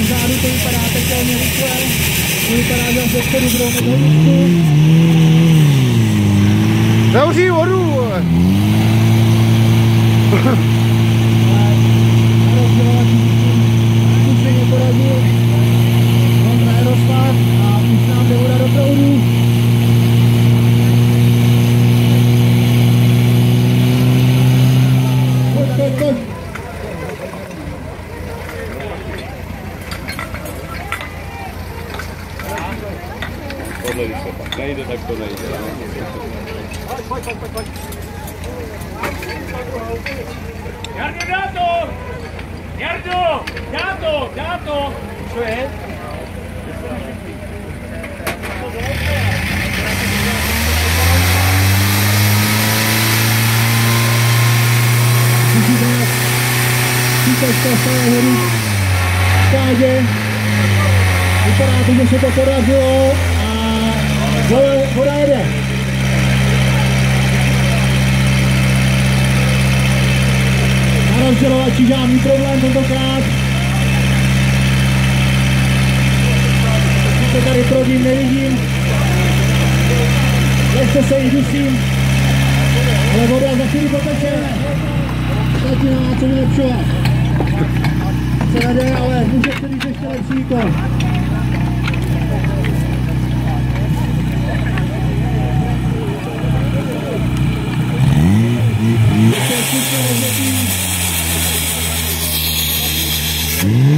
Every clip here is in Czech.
vzadu, vzadu to vypadá pekelně rychle. To vypadá, že se vchodu budou mít hodinku. Zavří Tohle, když to pak nejde, tak to nejde. Jardo, dá to! Jardo, dá to, dá to! Co je? V kádě. Vypadá to, že se to podařilo a voda- jede. Na rozdělovači žádný problém tentokrát. To tady pro ním nevidím. Lehce se jí dusím. Ale voda za chvíli poteče. Zatím má co vylepšovat. Se jede, ale může to být ještě lepší výkon. Mm-hmm.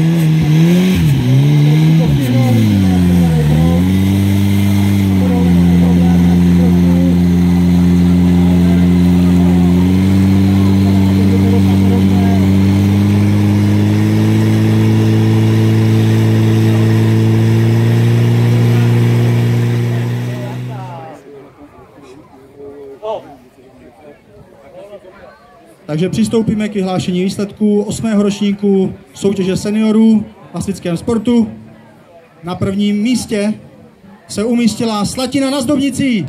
Takže přistoupíme k vyhlášení výsledků 8. ročníku soutěže seniorů v klasickém sportu. Na prvním místě se umístila Slatina na Zdobnicí.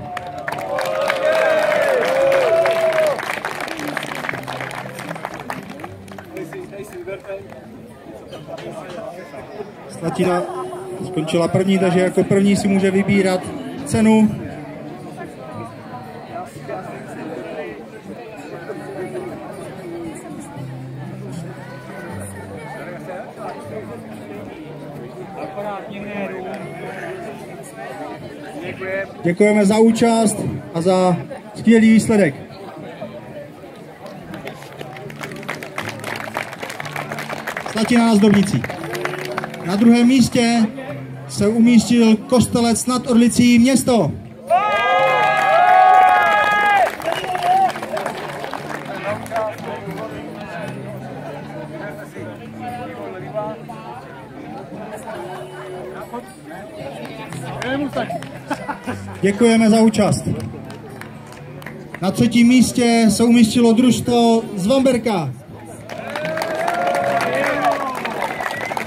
Slatina skončila první, takže jako první si může vybírat cenu. Děkujeme za účast a za skvělý výsledek. Slatina na Zdobnicí. Na druhém místě se umístil kostelec nad Orlicí město. Děkujeme za účast. Na třetím místě se umístilo družstvo z Vamberka.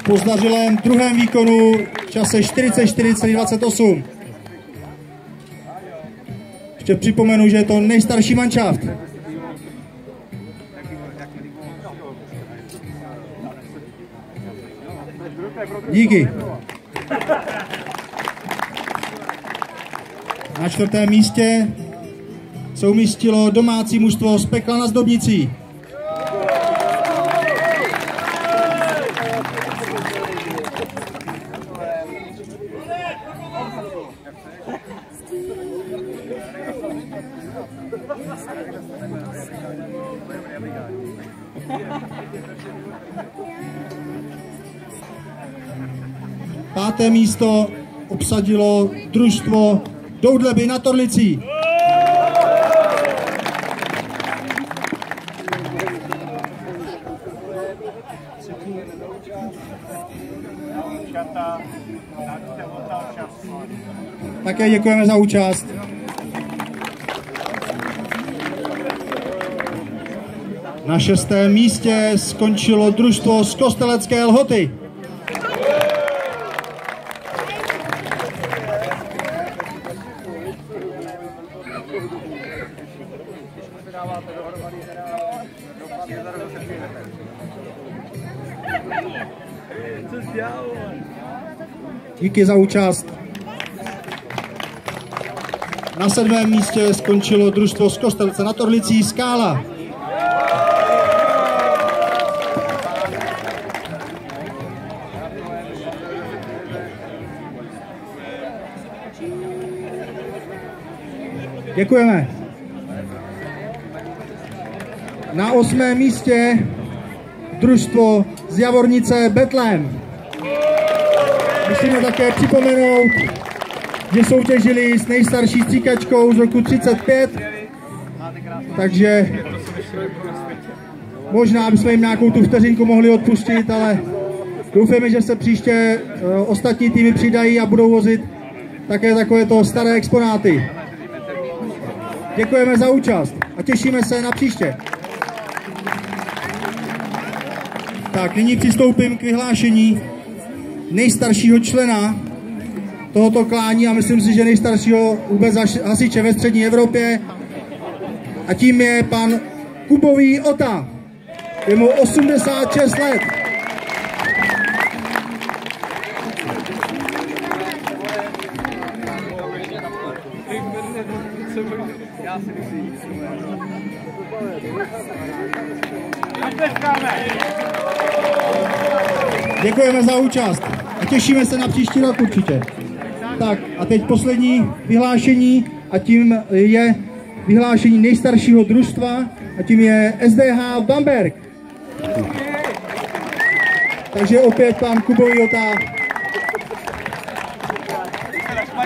Po zdařilém druhém výkonu v čase 44,28. Ještě připomenu, že je to nejstarší manšaft. Díky. Na čtvrtém místě se umístilo domácí mužstvo z Pekla na Zdobnicí. Páté místo obsadilo družstvo Doudleby na Torlicí. Také děkujeme za účast. Na šestém místě skončilo družstvo z Kostelecké lhoty. Díky za účast. Na sedmém místě skončilo družstvo z Kostelce nad Orlicí Skála. Děkujeme. Na osmém místě družstvo z Javornice Betlem. Musíme také připomenout, že soutěžili s nejstarší stříkačkou z roku 35, takže možná bychom jim nějakou tu vteřinku mohli odpustit, ale doufáme, že se příště uh, ostatní týmy přidají a budou vozit také takovéto staré exponáty. Děkujeme za účast a těšíme se na příště. Tak, nyní přistoupím k vyhlášení nejstaršího člena tohoto klání a myslím si, že nejstaršího vůbec hasiče ve střední Evropě. A tím je pan Kubový Ota. Je mu 86 let. Děkujeme za účast a těšíme se na příští rok určitě. Tak a teď poslední vyhlášení a tím je vyhlášení nejstaršího družstva a tím je SDH Bamberg. Takže opět pan Kubový Ota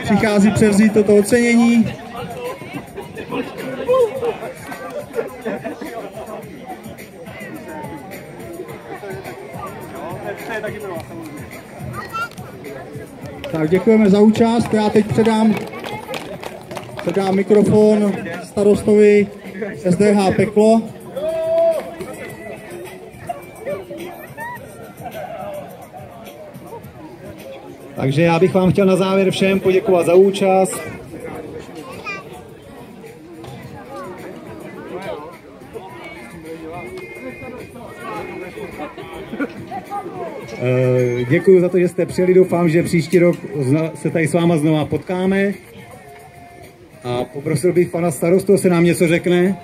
přichází převzít toto ocenění. Tak děkujeme za účast. Já teď předám, předám mikrofon starostovi SDH Peklo. Takže já bych vám chtěl na závěr všem poděkovat za účast. Děkuji za to, že jste přijeli. Doufám, že příští rok se tady s váma znova potkáme. A poprosil bych pana starostu, se nám něco řekne.